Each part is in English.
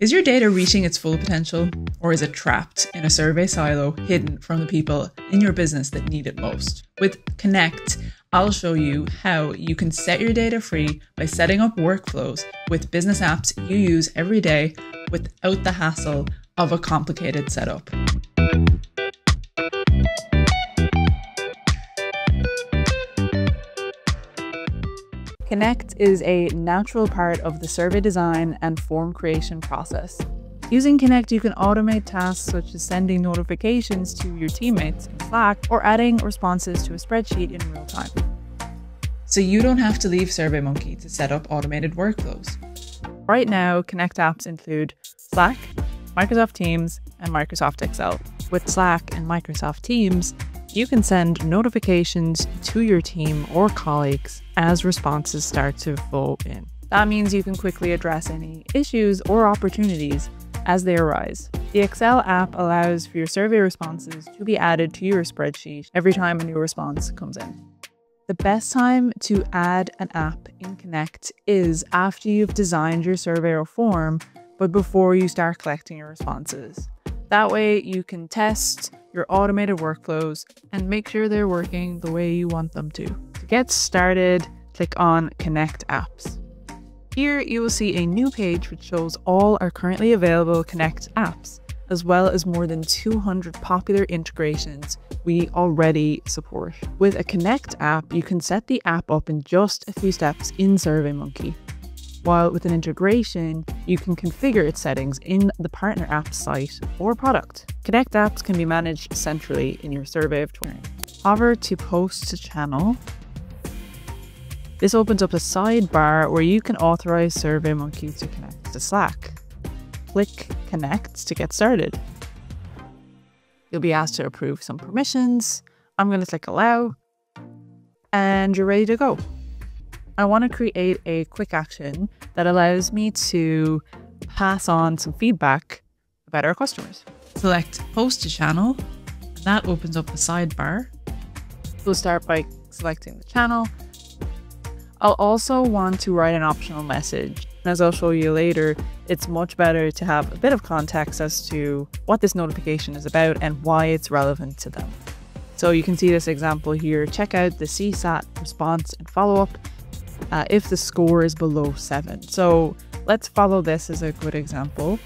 Is your data reaching its full potential, or is it trapped in a survey silo hidden from the people in your business that need it most? With Connect, I'll show you how you can set your data free by setting up workflows with business apps you use every day without the hassle of a complicated setup. Connect is a natural part of the survey design and form creation process. Using Connect, you can automate tasks such as sending notifications to your teammates in Slack or adding responses to a spreadsheet in real time. So you don't have to leave SurveyMonkey to set up automated workflows. Right now, Connect apps include Slack, Microsoft Teams, and Microsoft Excel. With Slack and Microsoft Teams, you can send notifications to your team or colleagues as responses start to flow in. That means you can quickly address any issues or opportunities as they arise. The Excel app allows for your survey responses to be added to your spreadsheet every time a new response comes in. The best time to add an app in Connect is after you've designed your survey or form, but before you start collecting your responses. That way, you can test your automated workflows and make sure they're working the way you want them to. To get started, click on Connect Apps. Here, you will see a new page which shows all our currently available Connect apps, as well as more than 200 popular integrations we already support. With a Connect app, you can set the app up in just a few steps in SurveyMonkey while with an integration, you can configure its settings in the partner app site or product. Connect apps can be managed centrally in your survey of Twitter. Hover to post to channel. This opens up a sidebar where you can authorize SurveyMonkey to connect to Slack. Click Connect to get started. You'll be asked to approve some permissions. I'm going to click Allow, and you're ready to go. I want to create a quick action that allows me to pass on some feedback about our customers. Select Post to Channel, and that opens up the sidebar. We'll start by selecting the channel. I'll also want to write an optional message. As I'll show you later, it's much better to have a bit of context as to what this notification is about and why it's relevant to them. So you can see this example here. Check out the CSAT response and follow up uh, if the score is below seven. So let's follow this as a good example.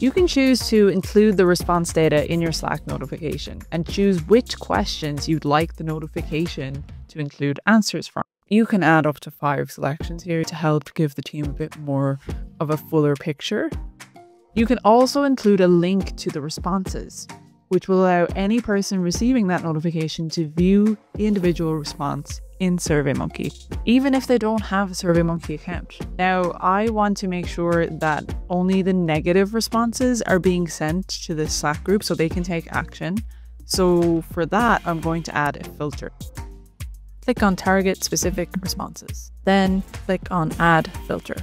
You can choose to include the response data in your Slack notification and choose which questions you'd like the notification to include answers from. You can add up to five selections here to help give the team a bit more of a fuller picture. You can also include a link to the responses, which will allow any person receiving that notification to view the individual response in SurveyMonkey, even if they don't have a SurveyMonkey account. Now, I want to make sure that only the negative responses are being sent to the Slack group so they can take action. So for that, I'm going to add a filter. Click on target specific responses, then click on add filter.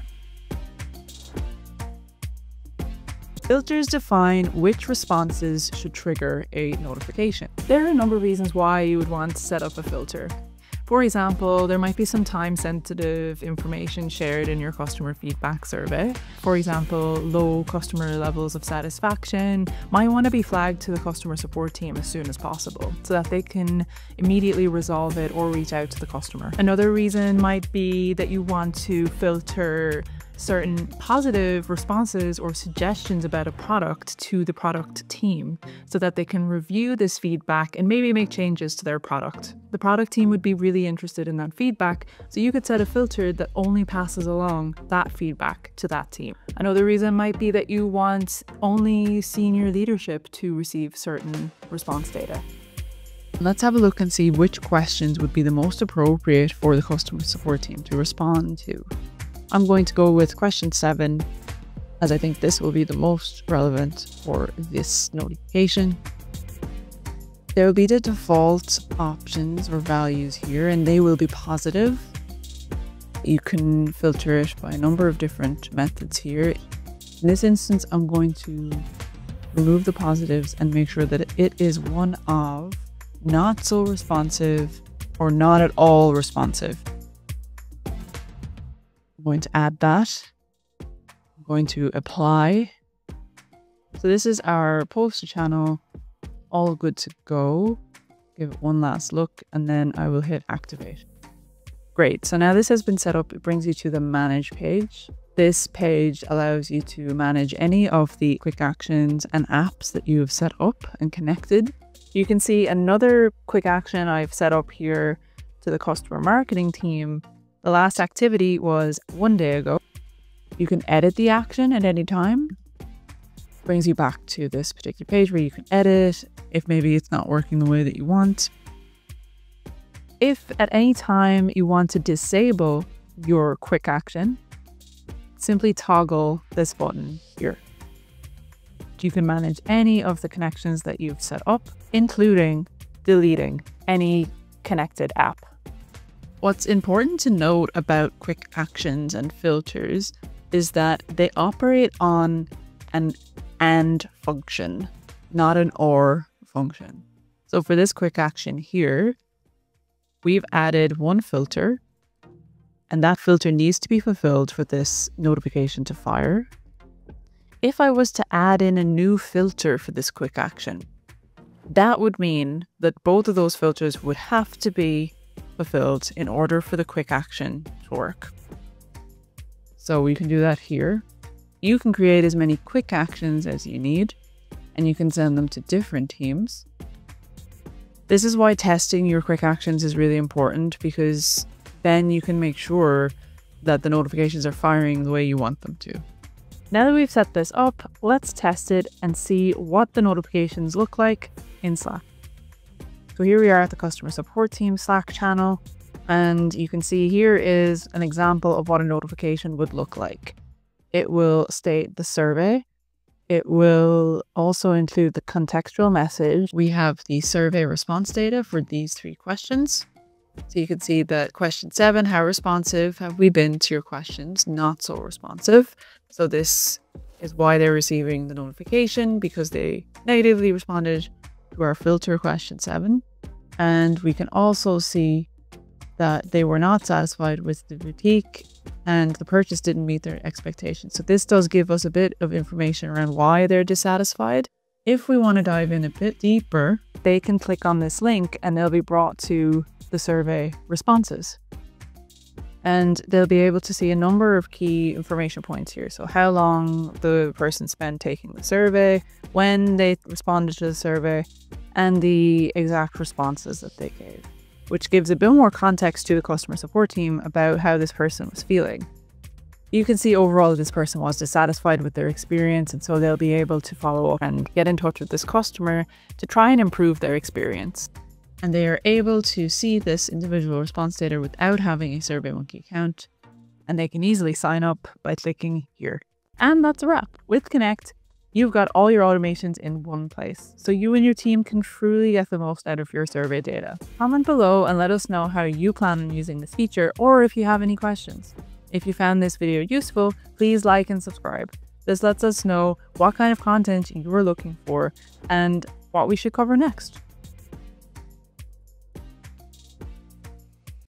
Filters define which responses should trigger a notification. There are a number of reasons why you would want to set up a filter. For example, there might be some time sensitive information shared in your customer feedback survey. For example, low customer levels of satisfaction might want to be flagged to the customer support team as soon as possible so that they can immediately resolve it or reach out to the customer. Another reason might be that you want to filter certain positive responses or suggestions about a product to the product team so that they can review this feedback and maybe make changes to their product. The product team would be really interested in that feedback, so you could set a filter that only passes along that feedback to that team. Another reason might be that you want only senior leadership to receive certain response data. Let's have a look and see which questions would be the most appropriate for the customer support team to respond to. I'm going to go with question seven, as I think this will be the most relevant for this notification. There will be the default options or values here, and they will be positive. You can filter it by a number of different methods here. In this instance, I'm going to remove the positives and make sure that it is one of not so responsive or not at all responsive. I'm going to add that. I'm going to apply. So this is our post to channel, all good to go. Give it one last look and then I will hit activate. Great, so now this has been set up, it brings you to the manage page. This page allows you to manage any of the quick actions and apps that you have set up and connected. You can see another quick action I've set up here to the customer marketing team. The last activity was one day ago. You can edit the action at any time. Brings you back to this particular page where you can edit if maybe it's not working the way that you want. If at any time you want to disable your quick action, simply toggle this button here. You can manage any of the connections that you've set up, including deleting any connected app. What's important to note about quick actions and filters is that they operate on an and function, not an or function. So for this quick action here, we've added one filter and that filter needs to be fulfilled for this notification to fire. If I was to add in a new filter for this quick action, that would mean that both of those filters would have to be fulfilled in order for the quick action to work. So we can do that here. You can create as many quick actions as you need, and you can send them to different teams. This is why testing your quick actions is really important because then you can make sure that the notifications are firing the way you want them to. Now that we've set this up, let's test it and see what the notifications look like in Slack. So here we are at the customer support team Slack channel, and you can see here is an example of what a notification would look like. It will state the survey. It will also include the contextual message. We have the survey response data for these three questions. So you can see that question seven, how responsive have we been to your questions? Not so responsive. So this is why they're receiving the notification because they negatively responded to our filter question seven. And we can also see that they were not satisfied with the boutique and the purchase didn't meet their expectations. So this does give us a bit of information around why they're dissatisfied. If we want to dive in a bit deeper, they can click on this link and they'll be brought to the survey responses. And they'll be able to see a number of key information points here. So, how long the person spent taking the survey, when they responded to the survey, and the exact responses that they gave, which gives a bit more context to the customer support team about how this person was feeling. You can see overall this person was dissatisfied with their experience, and so they'll be able to follow up and get in touch with this customer to try and improve their experience and they are able to see this individual response data without having a SurveyMonkey account, and they can easily sign up by clicking here. And that's a wrap. With Connect, you've got all your automations in one place, so you and your team can truly get the most out of your survey data. Comment below and let us know how you plan on using this feature or if you have any questions. If you found this video useful, please like and subscribe. This lets us know what kind of content you're looking for and what we should cover next.